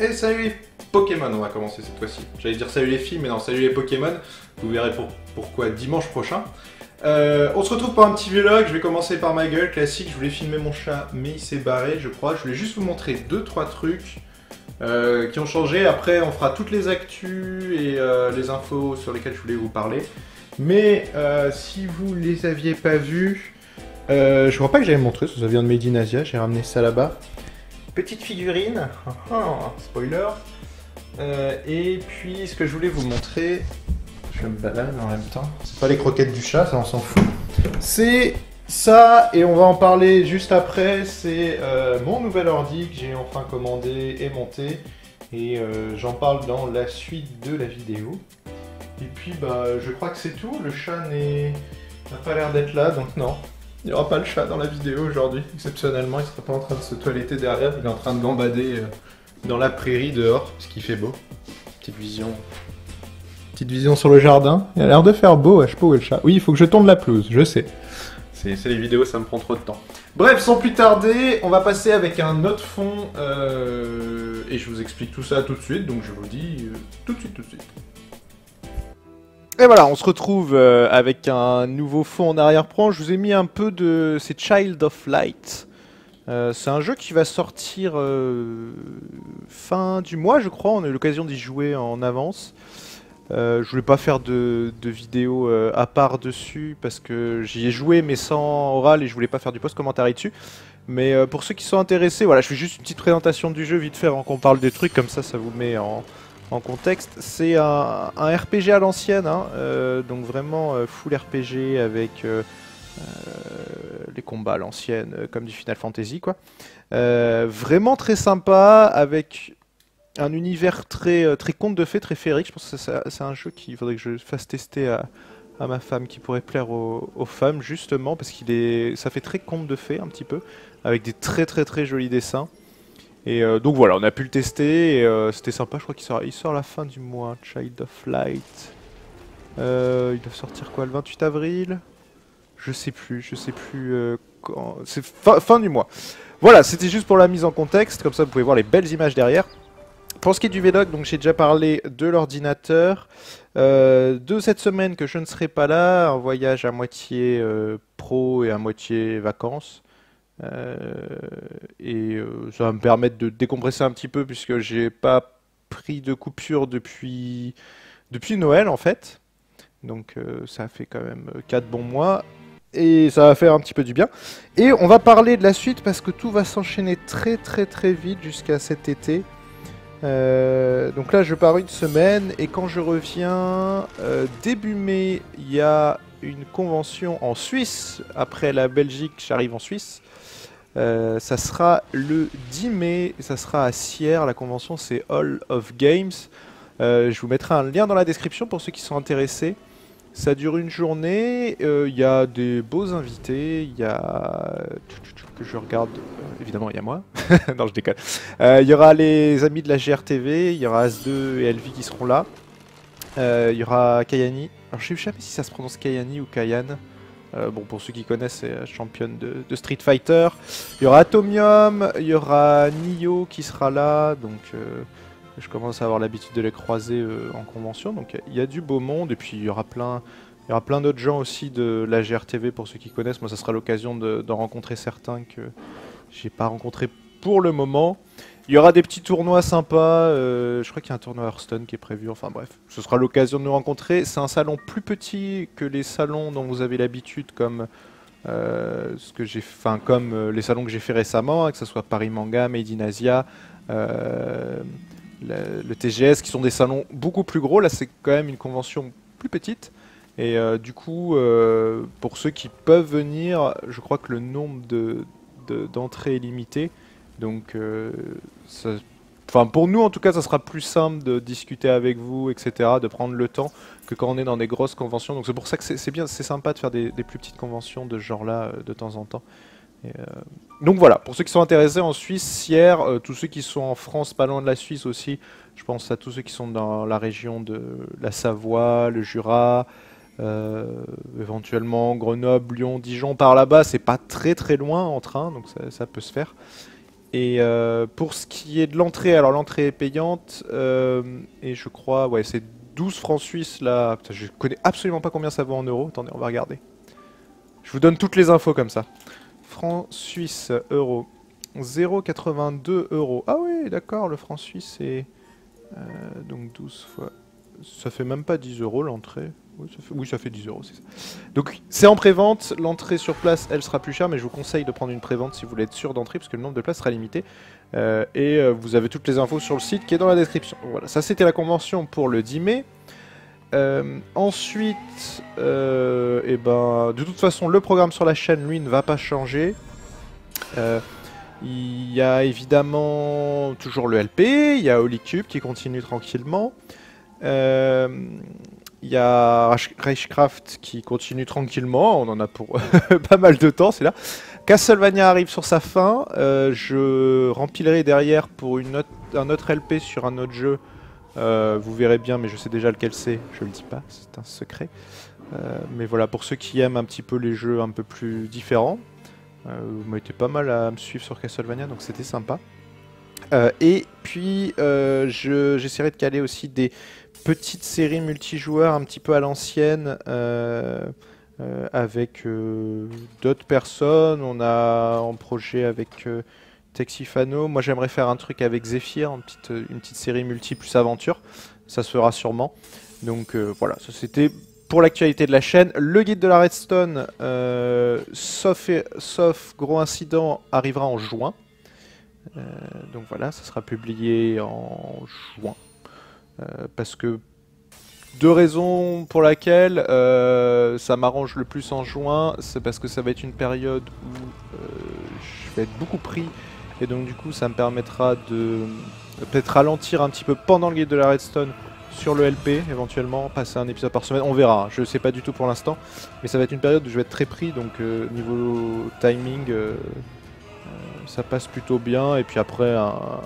Et salut les Pokémon, on va commencer cette fois-ci. J'allais dire salut les filles, mais non, salut les Pokémon. Vous verrez pourquoi dimanche prochain. Euh, on se retrouve pour un petit vlog, je vais commencer par ma gueule, classique, je voulais filmer mon chat, mais il s'est barré, je crois. Je voulais juste vous montrer 2-3 trucs euh, qui ont changé. Après, on fera toutes les actus et euh, les infos sur lesquelles je voulais vous parler. Mais si vous les aviez pas vus, je crois pas que j'avais montré, ça vient de Made in Asia, j'ai ramené ça là-bas. Petite figurine, spoiler. et puis, ce que je voulais vous montrer, je me balade en même temps. C'est pas les croquettes du chat, ça on s'en fout. C'est ça, et on va en parler juste après. C'est euh, mon nouvel ordi que j'ai enfin commandé et monté. Et euh, j'en parle dans la suite de la vidéo. Et puis bah je crois que c'est tout. Le chat n'a pas l'air d'être là, donc non. Il n'y aura pas le chat dans la vidéo aujourd'hui. Exceptionnellement, il sera pas en train de se toiletter derrière. Il est en train de gambader euh, dans la prairie dehors, parce qu'il fait beau. Petite vision Petite vision sur le jardin. Il a l'air de faire beau, je sais pas où est le chat. Oui, il faut que je tourne la pelouse, je sais. C'est les vidéos, ça me prend trop de temps. Bref, sans plus tarder, on va passer avec un autre fond. Euh, et je vous explique tout ça tout de suite, donc je vous dis euh, tout de suite, tout de suite. Et voilà, on se retrouve euh, avec un nouveau fond en arrière-plan. Je vous ai mis un peu de... C'est Child of Light. c'est un jeu qui va sortir fin du mois, je crois. On a eu l'occasion d'y jouer en avance. Euh, je voulais pas faire de, vidéo euh, à part dessus parce que j'y ai joué mais sans oral et je voulais pas faire du post commentaire dessus. Mais euh, pour ceux qui sont intéressés, voilà, je fais juste une petite présentation du jeu vite fait avant qu'on parle des trucs, comme ça ça vous met en, contexte. C'est un, RPG à l'ancienne, hein, donc vraiment full RPG avec les combats à l'ancienne comme du Final Fantasy quoi. vraiment très sympa avec un univers très, euh, très conte de fées, très féerique. Je pense que c'est un jeu qu'il faudrait que je fasse tester à, ma femme, qui pourrait plaire aux, femmes, justement, parce qu'il est, ça fait très conte de fées, un petit peu, avec des très très très jolis dessins. Et euh, donc voilà, on a pu le tester, et euh, c'était sympa, je crois qu'il sort, il sort à la fin du mois, Child of Light. il doit sortir quoi, le 28 avril? Je sais plus, je sais plus quand... C'est fin du mois. Voilà, c'était juste pour la mise en contexte, comme ça vous pouvez voir les belles images derrière. Pour ce qui est du VLOG, donc j'ai déjà parlé de l'ordinateur, euh, de cette semaine que je ne serai pas là, un voyage à moitié euh, pro et à moitié vacances. Euh, et ça va me permettre de décompresser un petit peu puisque j'ai pas pris de coupure depuis, depuis Noël en fait. Donc ça fait quand même 4 bons mois et ça va faire un petit peu du bien. Et on va parler de la suite parce que tout va s'enchaîner très très très vite jusqu'à cet été. Euh, donc là, je pars une semaine et quand je reviens euh, début mai, il y a une convention en Suisse. Après la Belgique, j'arrive en Suisse. Euh, ça sera le 10 mai, ça sera à Sierre. La convention, c'est Hall of Games. je vous mettrai un lien dans la description pour ceux qui sont intéressés. Ça dure une journée, il y a des beaux invités, il y a que je regarde, euh, évidemment il y a moi, non je déconne. Euh, il y aura les amis de la GRTV, il y aura As2 et Elvi qui seront là. Euh, il y aura Kayani, alors je sais jamais si ça se prononce Kayani ou Kayan. Bon, pour ceux qui connaissent, c'est championne de, Street Fighter. Il y aura Atomium, il y aura Nio qui sera là, donc je commence à avoir l'habitude de les croiser en convention. Donc il y a du beau monde, et puis il y aura plein, il y aura plein d'autres gens aussi de la GRTV pour ceux qui connaissent. Moi, ça sera l'occasion d'en rencontrer certains que j'ai pas rencontrés pour le moment. Il y aura des petits tournois sympas. Euh, je crois qu'il y a un tournoi Hearthstone qui est prévu. Enfin bref, ce sera l'occasion de nous rencontrer. C'est un salon plus petit que les salons dont vous avez l'habitude, comme euh, ce que comme euh, les salons que j'ai fait récemment, hein, que ce soit Paris Manga, Made in Asia. le TGS, qui sont des salons beaucoup plus gros. Là, c'est quand même une convention plus petite. Et du coup, pour ceux qui peuvent venir, je crois que le nombre d'entrées de, est limité. Donc, euh, enfin pour nous en tout cas, ça sera plus simple de discuter avec vous, etc., de prendre le temps que quand on est dans des grosses conventions. Donc c'est pour ça que c'est bien, c'est sympa de faire des, plus petites conventions de ce genre-là de temps en temps. donc voilà, pour ceux qui sont intéressés en Suisse, Sierre, tous ceux qui sont en France, pas loin de la Suisse aussi, je pense à tous ceux qui sont dans la région de la Savoie, le Jura, euh, éventuellement Grenoble, Lyon, Dijon, par là-bas, c'est pas très très loin en train, donc ça, peut se faire. Et pour ce qui est de l'entrée, alors l'entrée est payante, et je crois, ouais, c'est 12 francs suisses là. Je connais absolument pas combien ça vaut en euros. Attendez, on va regarder. Je vous donne toutes les infos comme ça. Francs suisses, euros. 0,82 euros. Ah oui, d'accord, le franc suisse c'est... donc 12 fois ça fait même pas 10 euros l'entrée. Oui, ça fait 10 euros, c'est ça. Donc c'est en pré-vente, l'entrée sur place, elle sera plus chère, mais je vous conseille de prendre une pré-vente si vous voulez être sûr d'entrer, parce que le nombre de places sera limité. Euh, et euh, vous avez toutes les infos sur le site qui est dans la description. Voilà, ça c'était la convention pour le 10 mai. Euh, ensuite, eh ben, de toute façon, le programme sur la chaîne, lui, ne va pas changer. il y a évidemment toujours le LP, il y a Holycube qui continue tranquillement. Il euh, y a Reichcraft qui continue tranquillement, on en a pour pas mal de temps, c'est là. Castlevania arrive sur sa fin, euh, je rempilerai derrière pour un autre LP sur un autre jeu. Euh, vous verrez bien, mais je sais déjà lequel c'est, je le dis pas, c'est un secret. mais voilà, pour ceux qui aiment un petit peu les jeux un peu plus différents, vous m'avez été pas mal à me suivre sur Castlevania, donc c'était sympa. et puis, j'essaierai de caler aussi des petite série multijoueur un petit peu à l'ancienne euh, euh, avec euh, d'autres personnes. On a en projet avec Texifano. Moi j'aimerais faire un truc avec Zephyr, une petite, série multi plus aventure. Ça se fera sûrement. Donc voilà, ça c'était pour l'actualité de la chaîne. Le guide de la Redstone, sauf gros incident, arrivera en juin. donc voilà, ça sera publié en juin. Euh, parce que deux raisons pour lesquelles euh, ça m'arrange le plus en juin, c'est parce que ça va être une période où euh, je vais être beaucoup pris. Et donc du coup ça me permettra de peut-être ralentir un petit peu pendant le guide de la redstone sur le LP éventuellement, passer un épisode par semaine, on verra, je sais pas du tout pour l'instant, mais ça va être une période où je vais être très pris. Donc niveau timing ça passe plutôt bien. Et puis après un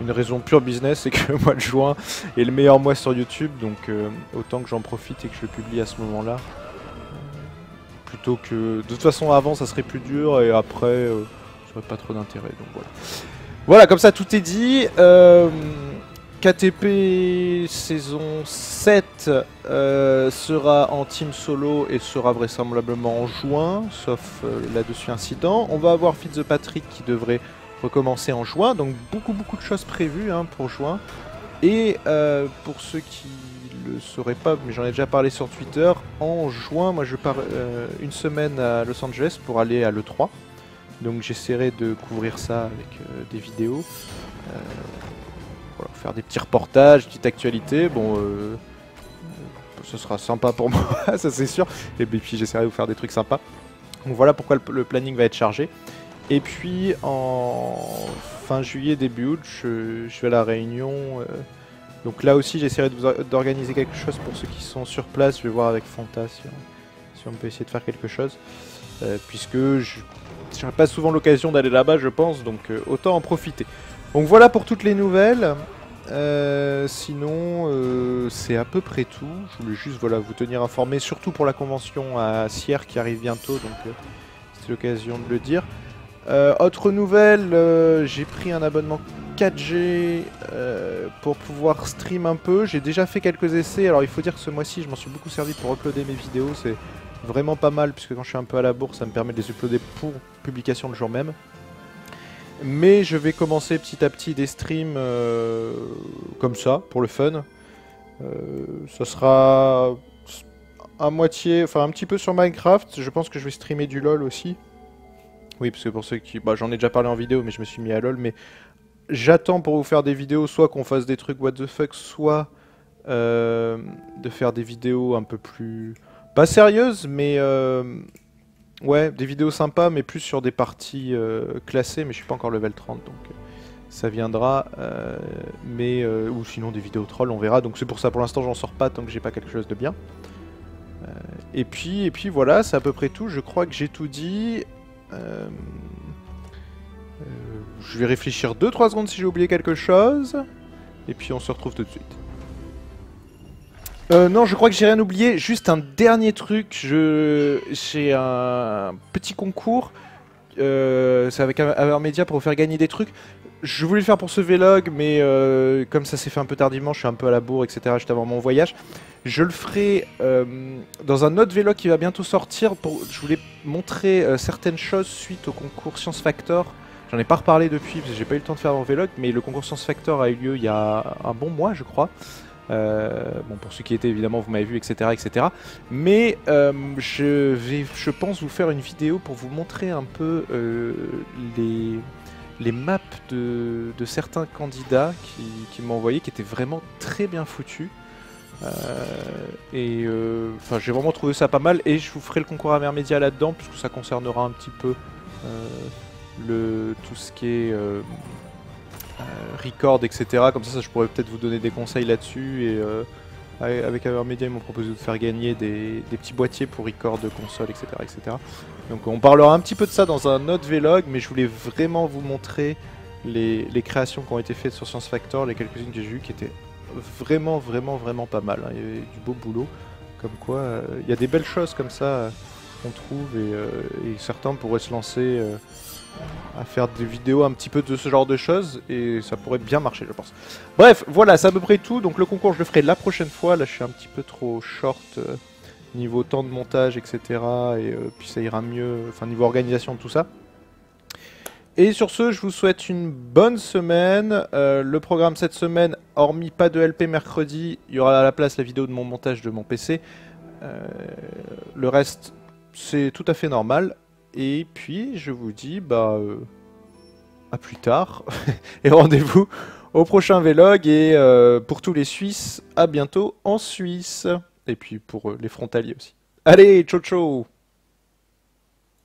une raison pure business, c'est que le mois de juin est le meilleur mois sur YouTube, donc euh, autant que j'en profite et que je publie à ce moment-là. Plutôt que... De toute façon, avant, ça serait plus dur, et après, euh, ça aurait pas trop d'intérêt, donc voilà. Voilà, comme ça, tout est dit. Euh, KTP saison 7 sera en team solo et sera vraisemblablement en juin, sauf là-dessus incident. On va avoir Fitzpatrick qui devrait recommencer en juin. Donc beaucoup beaucoup de choses prévues hein, pour juin. Et euh, pour ceux qui le sauraient pas, mais j'en ai déjà parlé sur Twitter, en juin, moi je pars euh, une semaine à Los Angeles pour aller à l'E3. Donc j'essaierai de couvrir ça avec euh, des vidéos. faire des petits reportages, petite actualité. Bon, ce sera sympa pour moi, ça c'est sûr. Et puis j'essaierai de vous faire des trucs sympas. Donc voilà pourquoi le planning va être chargé. Et puis en fin juillet, début août, je, vais à la Réunion. Euh. donc là aussi, j'essaierai d'organiser quelque chose pour ceux qui sont sur place. Je vais voir avec Fanta si on, peut essayer de faire quelque chose. Euh, puisque je n'aurai pas souvent l'occasion d'aller là-bas, je pense, donc euh, autant en profiter. Donc voilà pour toutes les nouvelles. sinon, c'est à peu près tout. Je voulais juste vous tenir informé, surtout pour la convention à Sierre qui arrive bientôt, donc c'est l'occasion de le dire. Euh, autre nouvelle, euh, j'ai pris un abonnement 4G euh, pour pouvoir stream un peu. J'ai déjà fait quelques essais. Alors il faut dire que ce mois-ci, je m'en suis beaucoup servi pour uploader mes vidéos. C'est vraiment pas mal puisque quand je suis un peu à la bourse, ça me permet de les uploader pour publication le jour même. Mais je vais commencer petit à petit des streams comme ça, pour le fun. ça sera à moitié, enfin un petit peu sur Minecraft. Je pense que je vais streamer du LoL aussi. Oui, parce que pour ceux qui... Bah, j'en ai déjà parlé en vidéo, mais je me suis mis à LoL, mais j'attends pour vous faire des vidéos, soit qu'on fasse des trucs what the fuck, soit euh, de faire des vidéos un peu plus... Pas sérieuses, mais... Euh, ouais, des vidéos sympas, mais plus sur des parties euh, classées, mais je suis pas encore level 30, donc ça viendra. mais Ou sinon des vidéos trolls, on verra. Donc c'est pour ça, pour l'instant, j'en sors pas tant que j'ai pas quelque chose de bien. et puis, et puis voilà, c'est à peu près tout. Je crois que j'ai tout dit. Euh, euh, je vais réfléchir 2-3 secondes si j'ai oublié quelque chose. Et puis on se retrouve tout de suite. Euh, non, je crois que j'ai rien oublié. Juste un dernier truc. Je J'ai un petit concours euh, c'est avec Avermedia pour vous faire gagner des trucs. Je voulais le faire pour ce vlog, mais euh, comme ça s'est fait un peu tardivement, je suis un peu à la bourre, etc. Juste avant mon voyage. Je le ferai euh, dans un autre vlog qui va bientôt sortir. Je voulais montrer euh, certaines choses suite au concours Science Factor. J'en ai pas reparlé depuis parce que j'ai pas eu le temps de faire mon vlog, mais le concours Science Factor a eu lieu il y a un bon mois, je crois. bon, pour ceux qui étaient évidemment, vous m'avez vu, etc., etc. Mais je vais, je pense, vous faire une vidéo pour vous montrer un peu les les maps de, certains candidats qui, m'ont envoyé qui étaient vraiment très bien foutus. Euh, et euh, enfin, j'ai vraiment trouvé ça pas mal. Et je vous ferai le concours Amermédia là-dedans, puisque ça concernera un petit peu euh, le, tout ce qui est record, etc. Comme ça, ça je pourrais peut-être vous donner des conseils là-dessus. Et avec Avermedia, ils m'ont proposé de faire gagner des, petits boîtiers pour record de console, etc., etc. Donc on parlera un petit peu de ça dans un autre vlog, mais je voulais vraiment vous montrer les, créations qui ont été faites sur Science Factor, les quelques-unes que j'ai eues qui étaient vraiment, vraiment, vraiment pas mal. Hein. Il y avait du beau boulot, comme quoi euh, il y a des belles choses comme ça euh, qu'on trouve euh, et, certains pourraient se lancer à faire des vidéos un petit peu de ce genre de choses et ça pourrait bien marcher je pense. Bref, voilà, c'est à peu près tout. Donc le concours je le ferai la prochaine fois. Là je suis un petit peu trop short euh, niveau temps de montage, etc. Et euh, puis ça ira mieux, enfin niveau organisation tout ça. Et sur ce, je vous souhaite une bonne semaine. Euh, le programme cette semaine, hormis pas de LP mercredi, il y aura à la place la vidéo de mon montage de mon PC. le reste, c'est tout à fait normal. Et puis, je vous dis, bah, euh, à plus tard. et rendez-vous au prochain vlog. Et euh, pour tous les Suisses, à bientôt en Suisse. Et puis pour euh, les frontaliers aussi. Allez, ciao ciao